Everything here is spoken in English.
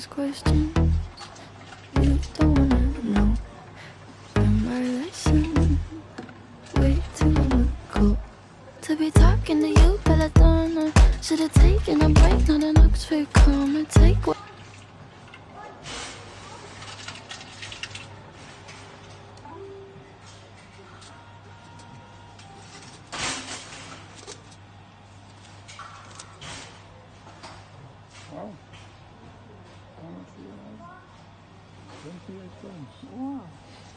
ask questions you don't wanna know. Learn my lesson way too long ago. To be talking to you, but I don't know. Should've taken a break, not an Oxford comma. Take what. Wow. Don't do.